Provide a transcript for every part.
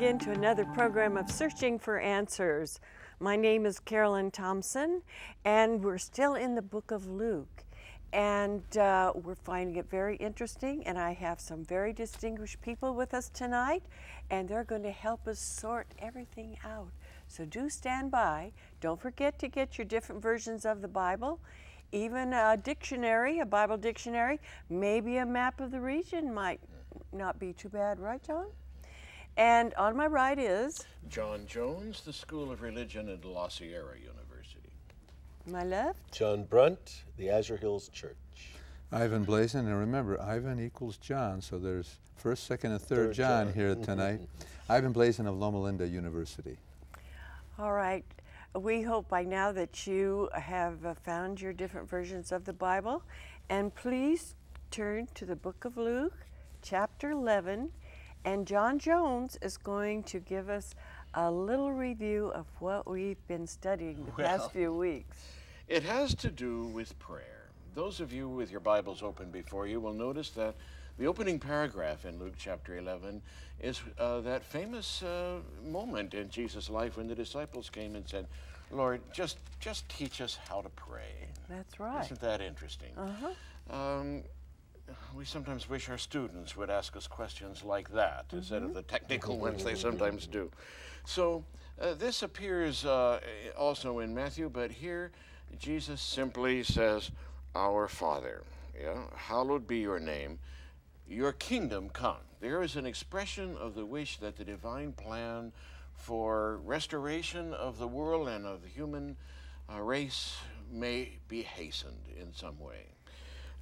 again to another program of Searching for Answers. My name is Carolyn Thompson, and we're still in the book of Luke. And uh, we're finding it very interesting, and I have some very distinguished people with us tonight, and they're going to help us sort everything out. So do stand by. Don't forget to get your different versions of the Bible, even a dictionary, a Bible dictionary, maybe a map of the region might not be too bad, right, John? And on my right is John Jones, the School of Religion at La Sierra University. my left. John Brunt, the Azure Hills Church. Ivan Blazen, and remember, Ivan equals John, so there's first, second, and third, Third John, John. here tonight. Ivan Blazen of Loma Linda University. All right. We hope by now that you have uh, found your different versions of the Bible. And please turn to the book of Luke, chapter 11. And John Jones is going to give us a little review of what we've been studying the Well. past few weeks. It has to do with prayer. Those of you with your Bibles open before you will notice that the opening paragraph in Luke chapter 11 is uh, that famous uh, moment in Jesus' life when the disciples came and said, Lord, just, just teach us how to pray. That's right. Isn't that interesting? Uh-huh. Um, we sometimes wish our students would ask us questions like that instead of the technical ones they sometimes do. So uh, this appears uh, also in Matthew, but here Jesus simply says, Our Father, yeah, hallowed be your name, your kingdom come. There is an expression of the wish that the divine plan for restoration of the world and of the human uh, race may be hastened in some way.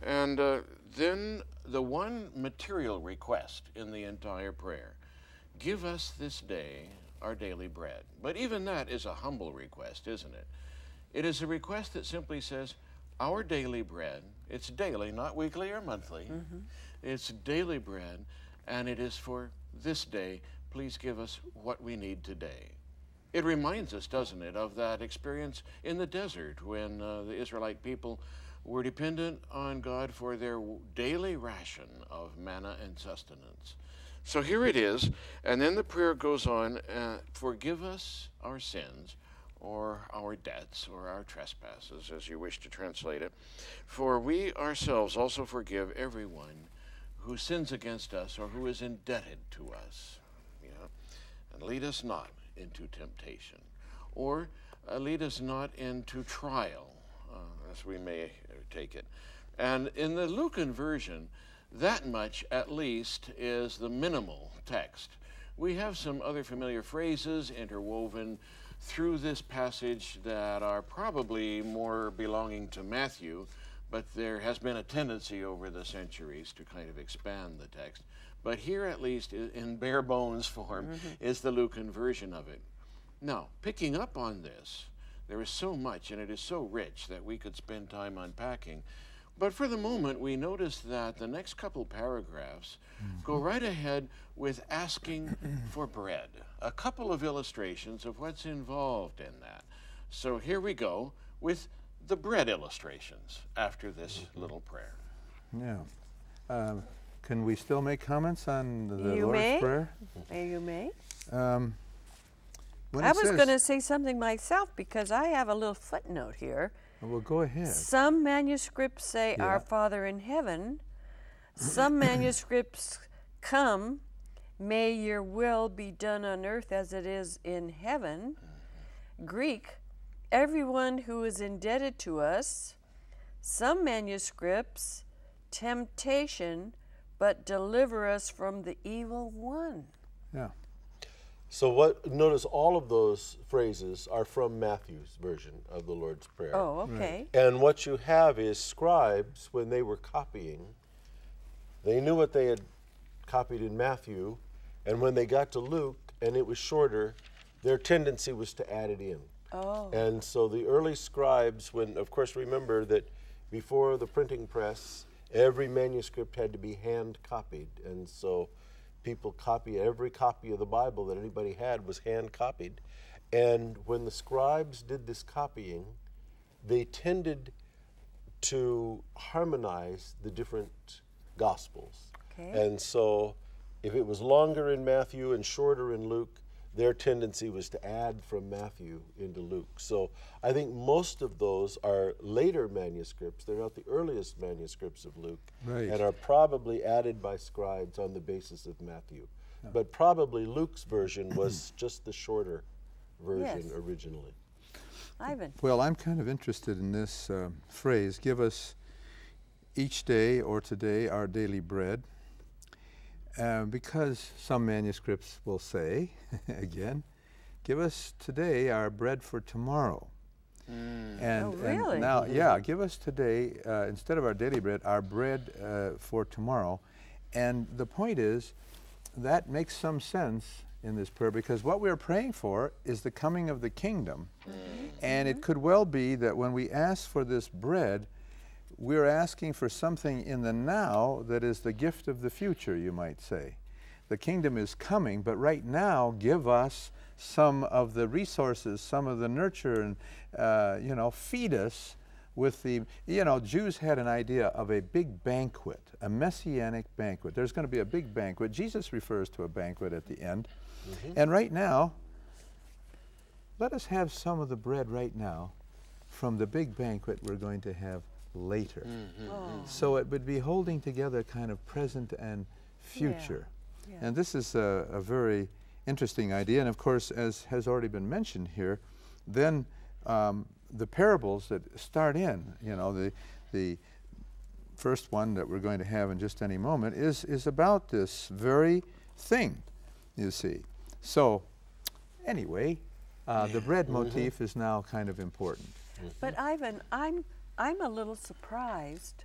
And uh, then the one material request in the entire prayer give us this day our daily bread. But even that is a humble request, isn't it? It is a request that simply says, Our daily bread, it's daily, not weekly or monthly, it's daily bread, and it is for this day. Please give us what we need today. It reminds us, doesn't it, of that experience in the desert when uh, the Israelite people were dependent on God for their daily ration of manna and sustenance. So here it is, and then the prayer goes on uh, Forgive us our sins, or our debts, or our trespasses, as you wish to translate it. For we ourselves also forgive everyone who sins against us or who is indebted to us. You know? And lead us not into temptation, or uh, lead us not into trial, uh, as we may take it. And in the Lucan version, that much at least is the minimal text. We have some other familiar phrases interwoven through this passage that are probably more belonging to Matthew, but there has been a tendency over the centuries to kind of expand the text. But here, at least, in bare bones form, mm-hmm. is the Lucan version of it. Now, picking up on this, there is so much and it is so rich that we could spend time unpacking. But for the moment, we notice that the next couple paragraphs go right ahead with asking for bread. A couple of illustrations of what's involved in that. So here we go with the bread illustrations after this little prayer. Yeah. Um, can we still make comments on the You Lord's may. Prayer? May you may. Um, when I was says- going to say something myself because I have a little footnote here. Oh, well, go ahead. Some manuscripts say Yeah. Our Father in heaven. Some manuscripts come, May your will be done on earth as it is in heaven. Uh-huh. Greek, everyone who is indebted to us. Some manuscripts, temptation, but deliver us from the evil one. Yeah. So what notice all of those phrases are from Matthew's version of the Lord's Prayer. Oh, okay. And what you have is scribes when they were copying, they knew what they had copied in Matthew, and when they got to Luke and it was shorter, their tendency was to add it in. Oh. And so the early scribes, when, of course, remember that before the printing press, every manuscript had to be hand copied. And so people copy every copy of the Bible that anybody had was hand copied. And when the scribes did this copying, they tended to harmonize the different gospels. Okay. And so if it was longer in Matthew and shorter in Luke, their tendency was to add from Matthew into Luke. So I think most of those are later manuscripts. They're not the earliest manuscripts of Luke Right. and are probably added by scribes on the basis of Matthew. But probably Luke's version was just the shorter version Yes. originally. Ivan. Well, I'm kind of interested in this uh, phrase give us each day or today our daily bread. Uh, because some manuscripts will say, again, give us today our bread for tomorrow. And, Oh, and really? now, yeah, give us today, uh, instead of our daily bread, our bread uh, for tomorrow. And the point is, that makes some sense in this prayer because what we're praying for is the coming of the kingdom. And it could well be that when we ask for this bread, we're asking for something in the now that is the gift of the future, you might say. The kingdom is coming, but right now, give us some of the resources, some of the nurture, and, uh, you know, feed us with the, you know, Jews had an idea of a big banquet, a messianic banquet. There's going to be a big banquet. Jesus refers to a banquet at the end. And right now, let us have some of the bread right now from the big banquet we're going to have later. Oh, So it would be holding together kind of present and future. yeah. And this is a, a very interesting idea. And of course, as has already been mentioned here, then um, the parables that start in, you know, the, the first one that we're going to have in just any moment is, is about this very thing, you see. So, anyway, uh, the bread motif is now kind of important. But Ivan, I'm I'm a little surprised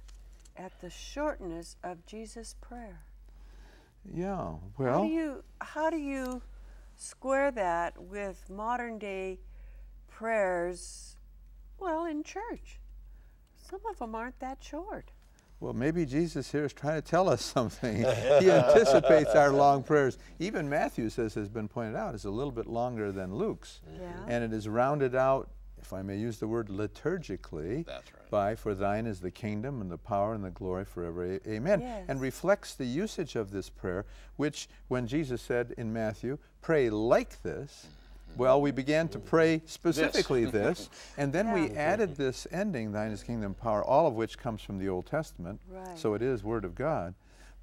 at the shortness of Jesus' prayer. Yeah, how well, do you how do you square that with modern day prayers? Well, in church, some of them aren't that short. well, maybe Jesus here is trying to tell us something. he anticipates our long prayers. Even Matthew says, has been pointed out, is a little bit longer than Luke's. Yeah. And it is rounded out, if I may use the word liturgically, That's right. by for thine is the kingdom and the power and the glory forever. A- Amen. Yes. And reflects the usage of this prayer, which when Jesus said in Matthew, pray like this, well, we began to pray specifically this, and then we added this ending, thine is kingdom power, all of which comes from the Old Testament. Right. So it is Word of God.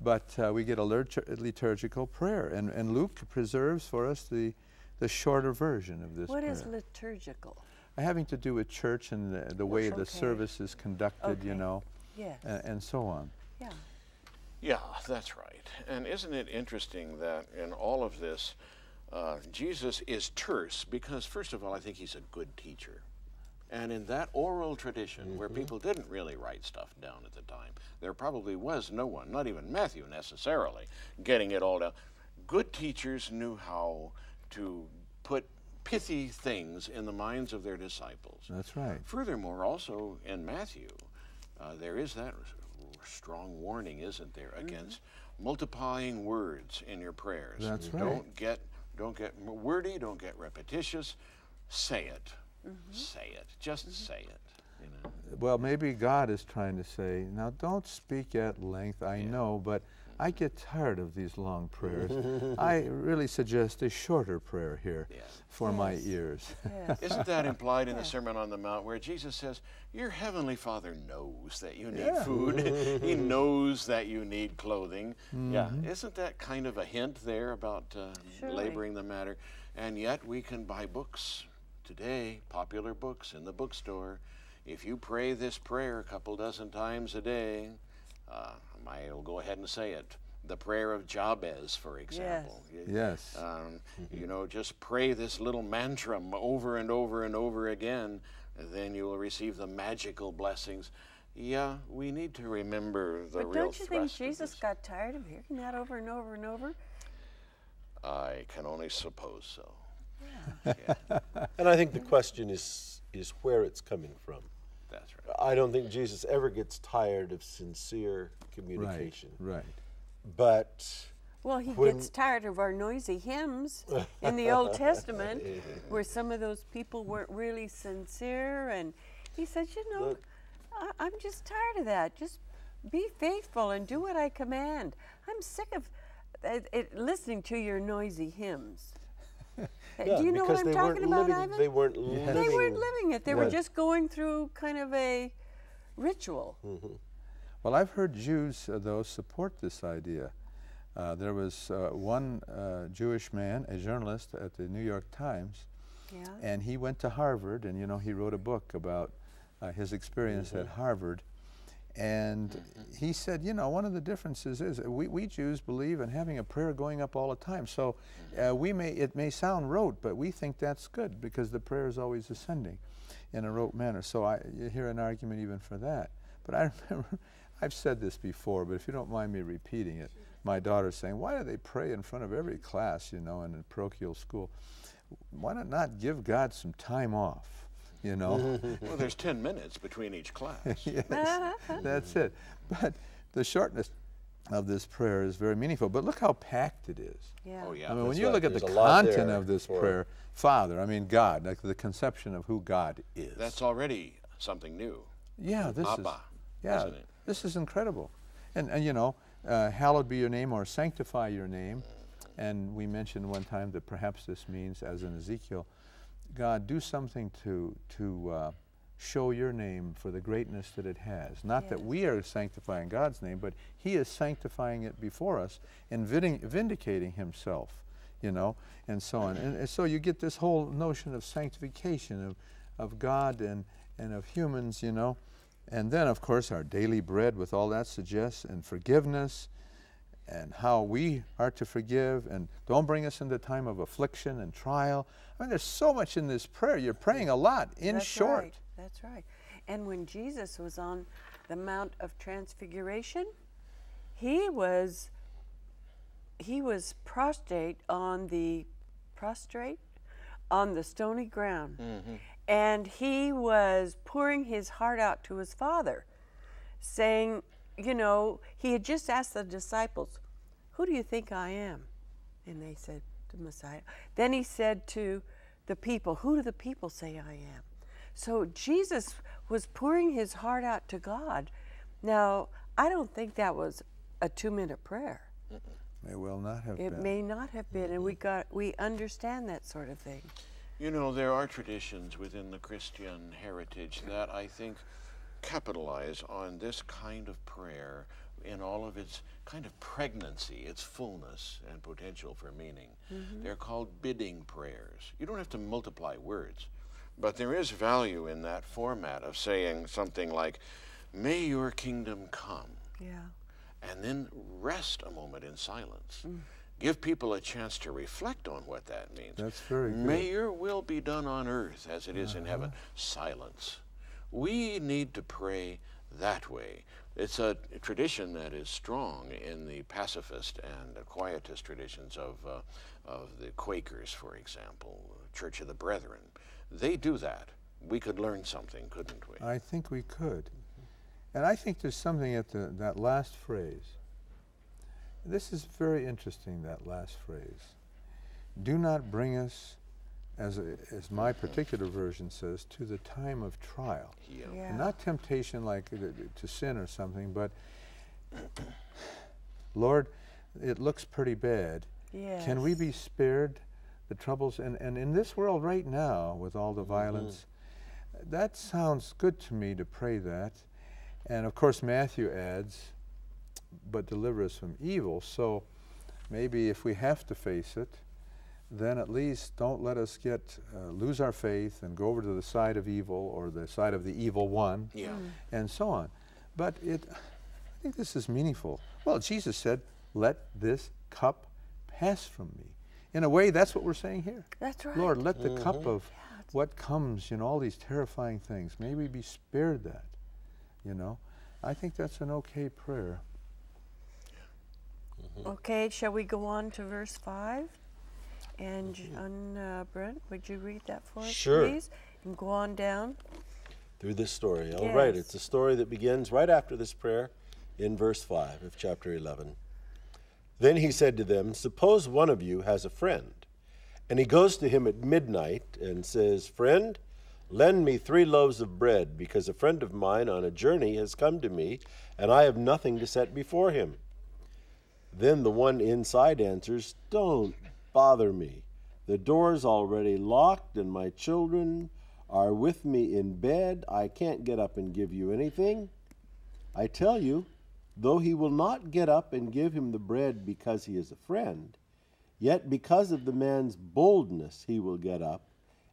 But uh, we get a litur- liturgical prayer, and, and Luke preserves for us the, the shorter version of this What prayer is liturgical? Having to do with church and the, the way the service is conducted, you know, Yes. and, and so on. yeah. Yeah, that's right. And isn't it interesting that in all of this, uh, Jesus is terse because, first of all, I think he's a good teacher. And in that oral tradition, where people didn't really write stuff down at the time, there probably was no one, not even Matthew necessarily, getting it all down. Good teachers knew how to put pithy things in the minds of their disciples. That's right. Furthermore, also in Matthew, uh, there is that strong warning, isn't there, mm-hmm. against multiplying words in your prayers. That's right. Don't get don't get wordy. Don't get repetitious. Say it. Mm-hmm. Say it. Just mm-hmm. say it. You know. Well, maybe God is trying to say, now don't speak at length, I know, but I get tired of these long prayers. I really suggest a shorter prayer here Yeah. for my ears. Yes. Isn't that implied in the Sermon on the Mount where Jesus says, Your heavenly Father knows that you need Yeah. food, He knows that you need clothing. Yeah, isn't that kind of a hint there about uh, laboring the matter? And yet we can buy books today, popular books in the bookstore. If you pray this prayer a couple dozen times a day, uh, I'll go ahead and say it. The prayer of Jabez, for example. Y- Yes. um, You know, just pray this little mantra over and over and over again, and then you will receive the magical blessings. Yeah, we need to remember the But real don't you think Jesus got tired of hearing that over and over and over? I can only suppose so. And I think the question is, is where it's coming from. That's right. I don't think Jesus ever gets tired of sincere communication. right. right. But Well, he When- gets tired of our noisy hymns in the Old Testament, where some of those people weren't really sincere. And he says, You know, Look. I, I'm just tired of that. Just be faithful and do what I command. I'm sick of it, it, listening to your noisy hymns. Yeah, Do you know what I'm talking about, living, Ivan? They weren't They living. weren't living it. They were just going through kind of a ritual. Well, I've heard Jews, uh, though, support this idea. Uh, there was uh, one uh, Jewish man, a journalist at the New York Times, Yeah. and he went to Harvard, and you know he wrote a book about uh, his experience at Harvard. And he said, you know, one of the differences is we, we Jews believe in having a prayer going up all the time. So uh, we may it may sound rote, but we think that's good because the prayer is always ascending in a rote manner. So I you hear an argument even for that. But I remember I've said this before, but if you don't mind me repeating it, my daughter's saying, why do they pray in front of every class, you know, in a parochial school? Why not not give God some time off, you know? Well, there's 10 minutes between each class. yes, that's it. But the shortness of this prayer is very meaningful. But look how packed it is. Yeah. Oh, yeah. I mean, when you right. look at the There's a lot content of this prayer, Father, I mean God, like the conception of who God is. That's already something new. yeah, this is yeah, isn't it? this is incredible. And and you know, uh, hallowed be your name or sanctify your name. And we mentioned one time that perhaps this means, as in Ezekiel, God, do something to to uh, show your name for the greatness that it has. Not that we are sanctifying God's name, but He is sanctifying it before us and vindic- vindicating Himself, you know, and so on. And, and so you get this whole notion of sanctification of, of God and, and of humans, you know. And then, of course, our daily bread with all that suggests, and forgiveness, and how we are to forgive, and don't bring us into time of affliction and trial. I mean, there's so much in this prayer. You're praying a lot in That's short. Right. That's right. And when Jesus was on the Mount of Transfiguration, he was he was prostrate on the prostrate on the stony ground. Mm-hmm. And he was pouring his heart out to his father, saying, you know, he had just asked the disciples, Who do you think I am? And they said, The Messiah. Then he said to the people, Who do the people say I am? So Jesus was pouring his heart out to God. Now, I don't think that was a two minute prayer. May well not have been. It been. may not have been, and we got we understand that sort of thing. You know, there are traditions within the Christian heritage that I think capitalize on this kind of prayer in all of its kind of pregnancy, its fullness and potential for meaning. Mm-hmm. They're called bidding prayers. You don't have to multiply words, but there is value in that format of saying something like, May your kingdom come Yeah. and then rest a moment in silence. Mm. Give people a chance to reflect on what that means. That's very good. May your will be done on earth as it is in uh-huh. heaven. Silence. We need to pray that way. It's a tradition that is strong in the pacifist and quietist traditions of, uh, of the Quakers, for example, Church of the Brethren. They do that. We could learn something, couldn't we? I think we could. And I think there's something at the, that last phrase. This is very interesting, that last phrase. Do not bring us, as, a, as my particular version says, to the time of trial. Yeah. Yeah. Not temptation like uh, to sin or something, but Lord, it looks pretty bad. Can we be spared the troubles? And, and in this world right now, with all the violence, that sounds good to me to pray that. And of course, Matthew adds, but deliver us from evil. So maybe if we have to face it, then at least don't let us get uh, lose our faith and go over to the side of evil or the side of the evil one Yeah. Mm. and so on. But it, I think this is meaningful. Well, Jesus said, "Let this cup pass from me." In a way, that's what we're saying here. That's right. Lord, let the mm-hmm. cup of what comes, you know, all these terrifying things, may we be spared that. You know, I think that's an okay prayer. Mm-hmm. Okay, shall we go on to verse 5? And John, uh, Brunt, would you read that for us, Sure. please? And go on down. through this story. All right, Yes. it's a story that begins right after this prayer in verse 5 of chapter 11. Then he said to them, Suppose one of you has a friend, and he goes to him at midnight and says, Friend, lend me three loaves of bread, because a friend of mine on a journey has come to me, and I have nothing to set before him. Then the one inside answers, Don't bother me. The door's already locked, and my children are with me in bed. I can't get up and give you anything. I tell you, though he will not get up and give him the bread because he is a friend, yet because of the man's boldness he will get up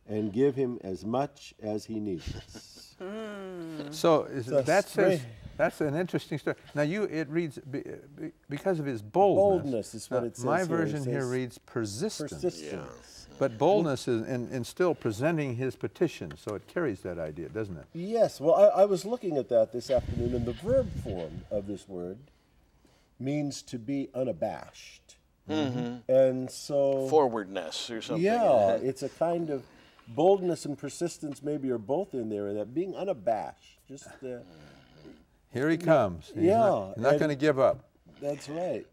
and give him as much as he needs. Hmm. So is, That's that says great. That's an interesting story. Now you it reads be, be, because of his boldness. Boldness is what Now, it says My here. It version here says reads persistence. Persistence. But boldness is in, in still presenting his petition, so it carries that idea, doesn't it? Yes, well, I, I was looking at that this afternoon, and the verb form of this word means to be unabashed. And so, Forwardness or something. yeah, it's a kind of boldness and persistence, maybe, are both in there, and that being unabashed. Just uh, Here he comes. He's Yeah, not, not going to give up. that's right.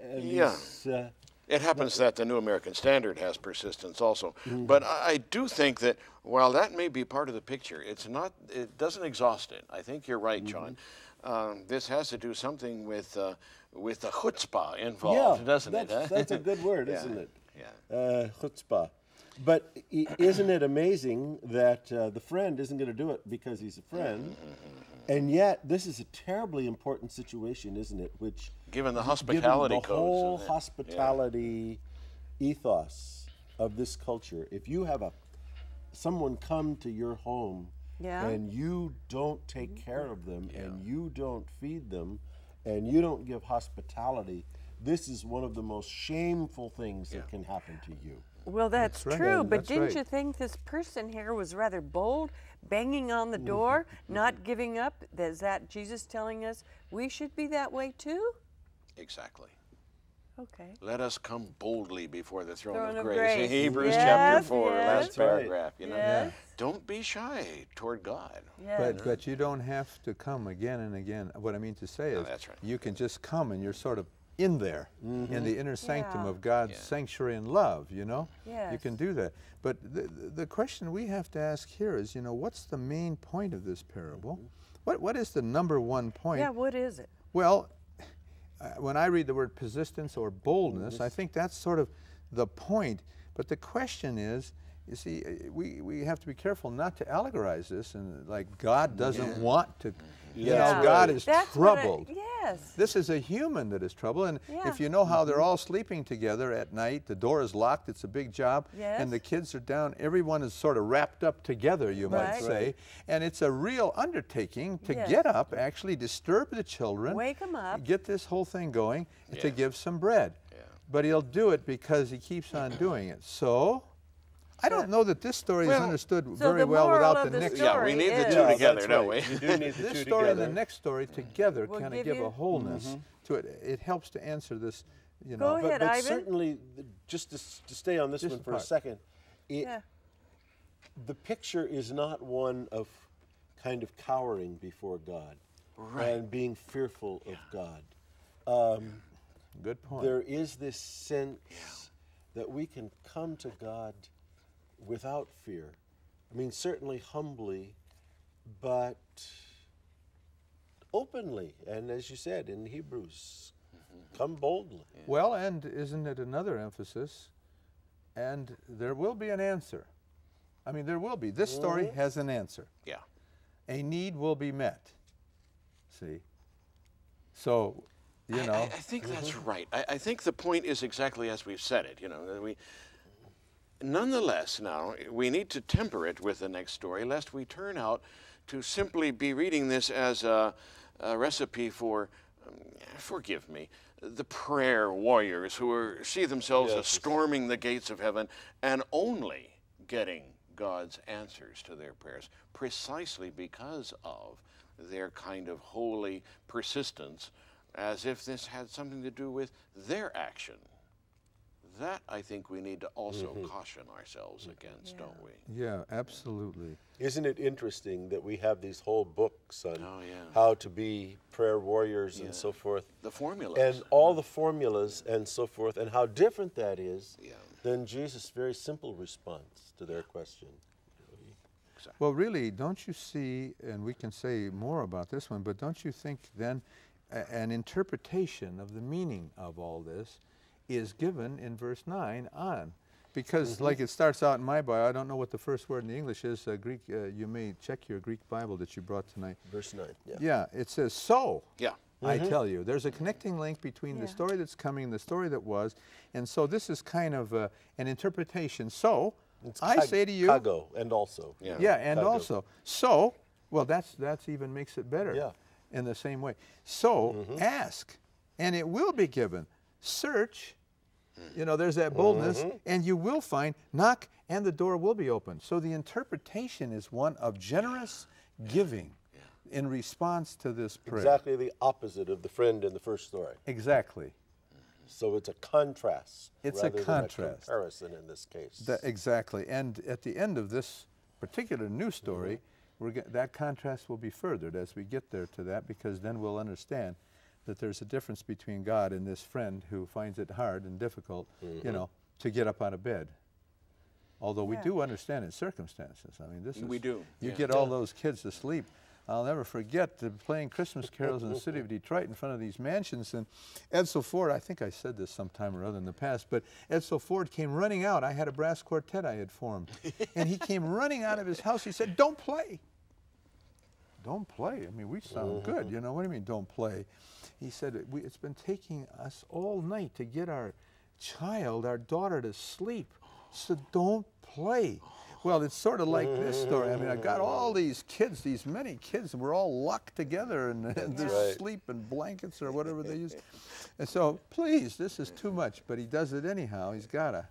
And Yeah. he's, uh, It happens that the New American Standard has persistence also. Mm-hmm. But I, I do think that while that may be part of the picture, it's not. It doesn't exhaust it. I think you're right, John. Mm-hmm. Um, this has to do something with uh, with the chutzpah involved, yeah, doesn't that's, it? huh? that's a good word, Yeah, isn't it? Yeah. Uh, chutzpah. But isn't it amazing that uh, the friend isn't going to do it because he's a friend? And yet, this is a terribly important situation, isn't it? Which, Given the hospitality given the codes. whole isn't? Yeah. hospitality ethos of this culture, if you have a someone come to your home Yeah. and you don't take mm-hmm. care of them and you don't feed them and you don't give hospitality, this is one of the most shameful things that can happen to you. Well, that's, right. true, but That's didn't right. you think this person here was rather bold, banging on the mm-hmm. door, mm-hmm. not giving up? Is that Jesus telling us we should be that way too? Exactly. Okay. Let us come boldly before the throne, Throne of of grace. grace. In Hebrews chapter 4, yes. last paragraph. You know, Yes. don't be shy toward God. Yes. But, but you don't have to come again and again. What I mean to say No, is, that's right. you can just come and you're sort of in there, in the inner sanctum Yeah. of God's Yeah. sanctuary and love, you know? You can do that. But the, the- the question we have to ask here is, you know, what's the main point of this parable? What, what is the number one point? yeah, what is it? Well, uh, when I read the word persistence or boldness, I think that's sort of the point. But the question is, you see, uh, we, we have to be careful not to allegorize this and like God doesn't want to, you Yeah. know, God is That's what I- troubled. yes. This is a human that is troubled. And Yeah. if you know how they're all sleeping together at night, the door is locked, it's a big job, and the kids are down, everyone is sort of wrapped up together, you might Right. say. And it's a real undertaking to Yes. get up, actually disturb the children, wake them up. get this whole thing going, to give some bread. Yeah. But he'll do it because he keeps on doing it. So, I don't know that this story is understood so very well without the the next story Yeah, we need the two Yeah, together, that's don't right. we? You do need the this two story and the next story together Will kind of give give a mm-hmm. wholeness mm-hmm. to it. It helps to answer this, you Go know. But, ahead, but Ivan. certainly, just to, to stay on this Just one a for a second, it, Yeah. the picture is not one of kind of cowering before God and being fearful of God. Um, Good point. There is this sense that we can come to God without fear. I mean, certainly humbly, but openly. And as you said in Hebrews, mm-hmm. come boldly. Well, and isn't it another emphasis? And there will be an answer. I mean, there will be. This story mm-hmm. has an answer. Yeah. A need will be met. See? So, you I- know. I, I think that's mm-hmm. right. I, I think the point is exactly as we've said it. You know, we. Nonetheless, now we need to temper it with the next story, lest we turn out to simply be reading this as a, a recipe for, um, forgive me, the prayer warriors who are, see themselves as storming the gates of heaven and only getting God's answers to their prayers, precisely because of their kind of holy persistence, as if this had something to do with their action. That I think we need to also mm-hmm. caution ourselves mm-hmm. against, don't we? yeah, absolutely. Isn't it interesting that we have these whole books on Oh, yeah. how to be prayer warriors and so forth? The formulas. And all the formulas and so forth, and how different that is Yeah. than Jesus' very simple response to their question. Well, really, don't you see, and we can say more about this one, but don't you think then a- an interpretation of the meaning of all this is given in verse 9 on. Because, like it starts out in my Bible, I don't know what the first word in the English is. Uh, Greek, uh, you may check your Greek Bible that you brought tonight. Verse 9. Yeah. Yeah, it says, So, Yeah. I tell you. There's a connecting link between the story that's coming and the story that was. And so this is kind of uh, an interpretation. So, It's I kag- say to you, Kago, and also. Yeah. yeah, and Kago. also, so, well, that's that's even makes it better. Yeah. In the same way. So ask, and it will be given. Search, you know, there's that boldness, mm-hmm. and you will find. Knock, and the door will be open. So the interpretation is one of generous giving in response to this prayer. Exactly the opposite of the friend in the first story. Exactly. So it's a contrast. It's a contrast. comparison in this case. That, exactly. And at the end of this particular new story, mm-hmm. we're get, that contrast will be furthered as we get there to that because then we'll understand that there's a difference between God and this friend who finds it hard and difficult, you mm-hmm. know, to get up out of bed. Although we do understand its circumstances. I mean, this is We do, You yeah. get all those kids to sleep. I'll never forget the playing Christmas carols in the city of Detroit in front of these mansions. And Edsel Ford, I think I said this sometime or other in the past, but Edsel Ford came running out. I had a brass quartet I had formed. and he came running out of his house. He said, Don't play. Don't play. I mean, we sound good. Mm-hmm. You know, what do you mean, don't play? He said, we, It's been taking us all night to get our child, our daughter, to sleep. So don't play. Well, it's sort of like this story. I mean, I've got all these kids, these many kids, and we're all locked together and, and they're right. asleep in blankets or whatever they use. And so, please, this is too much, but he does it anyhow. He's got to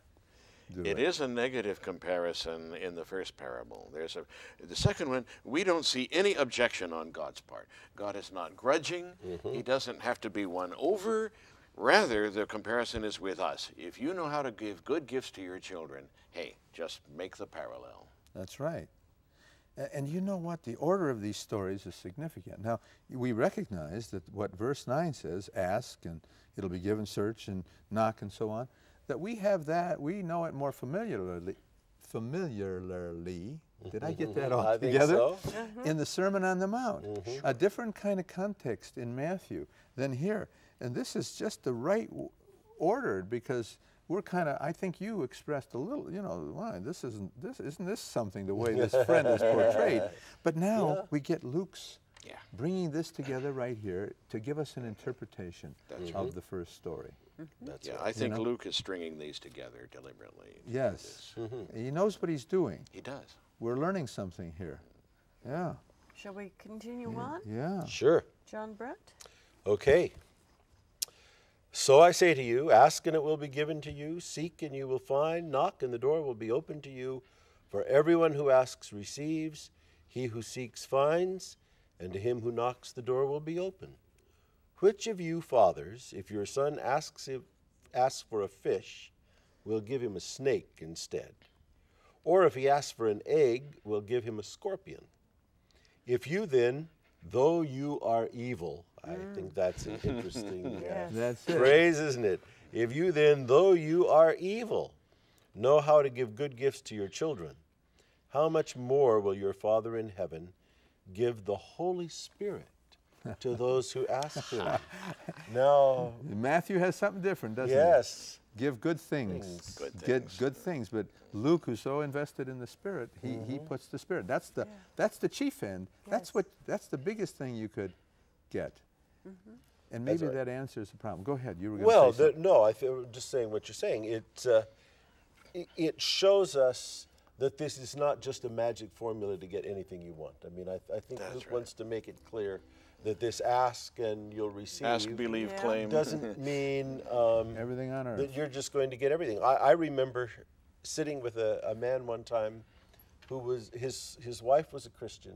do it. Is a negative comparison in the first parable. There's a the second one. We don't see any objection on God's part. God is not grudging. Mm-hmm. He doesn't have to be won over. Rather, the comparison is with us. If you know how to give good gifts to your children, hey, just make the parallel. That's right. And you know what? The order of these stories is significant. Now, we recognize that what verse 9 says ask and it'll be given, search and knock and so on, that we have that, we know it more familiarly. Familiarly. Did I get that all I think together? so. In the Sermon on the Mount. Mm-hmm. A different kind of context in Matthew than here. And this is just the right w- ordered because we're kind of I think you expressed a little you know why this isn't this isn't this something the way this friend is portrayed but now we get Luke's Yeah. bringing this together right here to give us an interpretation of the first story mm-hmm. That's Yeah, right. I think know? Luke is stringing these together deliberately. for yes this. Mm-hmm. he knows what he's doing He does. we're learning something here yeah Shall we continue on? yeah Sure. John Brunt? Okay. So I say to you, ask and it will be given to you, seek and you will find, knock and the door will be opened to you. For everyone who asks receives, he who seeks finds, and to him who knocks the door will be open. Which of you fathers, if your son asks if, asks for a fish, will give him a snake instead? Or if he asks for an egg, will give him a scorpion? If you then, though you are evil, I think that's an interesting uh, that's phrase, isn't it? If you then, though you are evil, know how to give good gifts to your children, how much more will your Father in heaven give the Holy Spirit to those who ask him? no. Matthew has something different doesn't he yes, give good things. Things. Good Get things. good things. But Luke, who's so invested in the Spirit, he, he puts the Spirit. That's the that's the chief end. That's what that's the biggest thing you could get. And maybe right. that answers the problem. Go ahead. You were going well, to say the, no, I feel just saying what you're saying. It, uh, it it shows us that this is not just a magic formula to get anything you want. I mean, I, I think That's Luke right. wants to make it clear that this ask and you'll receive Ask, believe, Yeah. claim. doesn't mean um, Everything on earth. that you're just going to get everything. I, I remember sitting with a, a man one time who was his his wife was a Christian,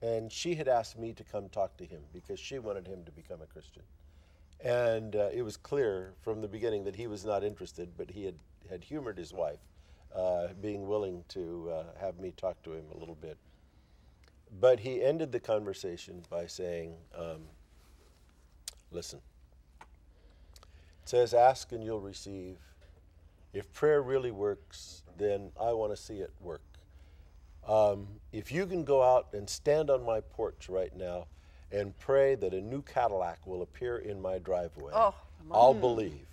and she had asked me to come talk to him because she wanted him to become a Christian, and uh, it was clear from the beginning that he was not interested, but he had had humored his wife, uh, being willing to uh, have me talk to him a little bit. But he ended the conversation by saying, um, "Listen." It says, Ask and you'll receive. If prayer really works, then I want to see it work. Um, if you can go out and stand on my porch right now and pray that a new Cadillac will appear in my driveway, Oh, I'll believe.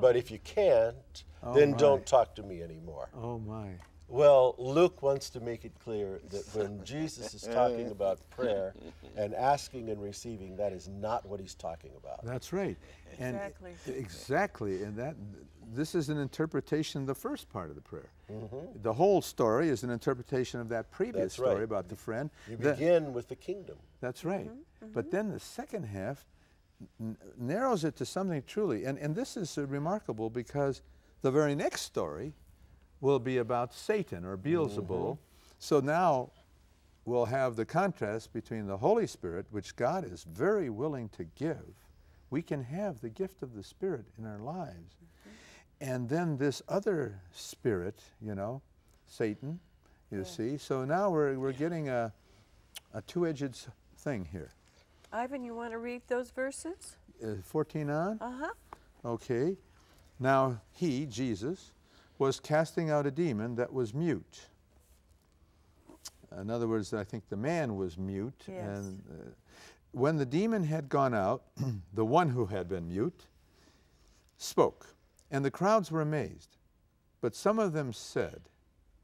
But if you can't, then my. don't talk to me anymore. Oh my. Well, Luke wants to make it clear that when Jesus is talking about prayer and asking and receiving, that is not what he's talking about. That's right. And Exactly. exactly. And that this is an interpretation of the first part of the prayer. Mm -hmm. The whole story is an interpretation of that previous Mm-hmm. Story about the friend. You The- begin with the kingdom. That's right. But then the second half n- narrows it to something truly, and, and this is uh, remarkable because the very next story will be about Satan or Beelzebul. So now we'll have the contrast between the Holy Spirit, which God is very willing to give. We can have the gift of the Spirit in our lives. And then this other spirit, you know, Satan, you see. So now we're, we're getting a, a two edged thing here. Ivan, you want to read those verses? Uh, 14 on? Uh huh. Okay. Now he, Jesus, was casting out a demon that was mute. In other words, I think the man was mute. Yes. And uh, when the demon had gone out, the one who had been mute spoke, and the crowds were amazed. But some of them said,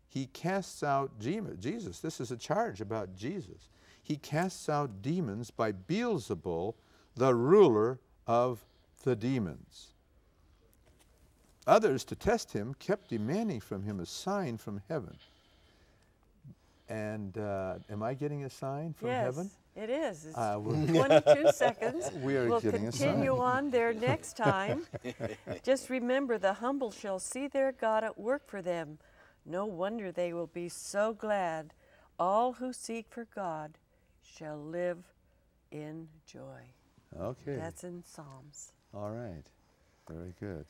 He casts out Jesus. This is a charge about Jesus. He casts out demons by Beelzebul, the ruler of the demons. Others, to test him, kept demanding from him a sign from heaven. And uh, am I getting a sign from yes, heaven? it is. It's Uh, we're- 22 seconds. We are we'll getting a continue on there next time. Just remember the humble shall see their God at work for them. No wonder they will be so glad. All who seek for God shall live in joy. okay. That's in Psalms. All right. Very good.